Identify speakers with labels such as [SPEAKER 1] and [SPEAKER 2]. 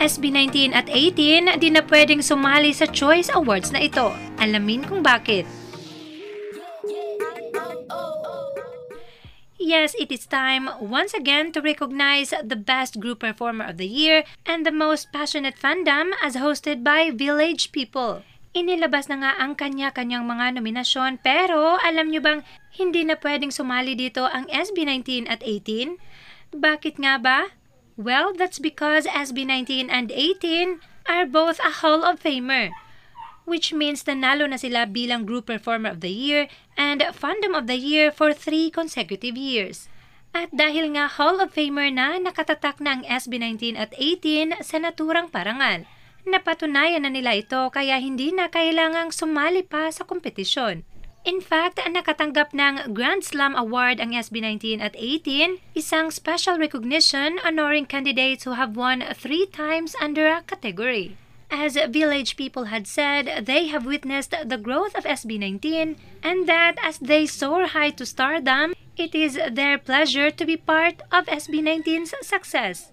[SPEAKER 1] SB19 at 18 di na pwedeng sumali sa Choice Awards na ito. Alamin kung bakit. Yes, it is time once again to recognize the best group performer of the year and the most passionate fandom as hosted by Village People. Inilabas na nga ang kanya-kanyang mga nominasyon pero alam nyo bang hindi na pwedeng sumali dito ang SB19 at 18? Bakit nga ba? Well, that's because SB19 and 18 are both a Hall of Famer which means nanalo na sila bilang Group Performer of the Year and Fandom of the Year for three consecutive years. At dahil nga Hall of Famer na nakatatak na ang SB19 at 18 sa naturang parangal, napatunayan na nila ito kaya hindi na kailangang sumali pa sa kompetisyon. In fact, nakatanggap ng Grand Slam Award ang SB19 at 18, isang special recognition honoring candidates who have won three times under a category. As village people had said, they have witnessed the growth of SB19 and that as they soar high to stardom, it is their pleasure to be part of SB19's success.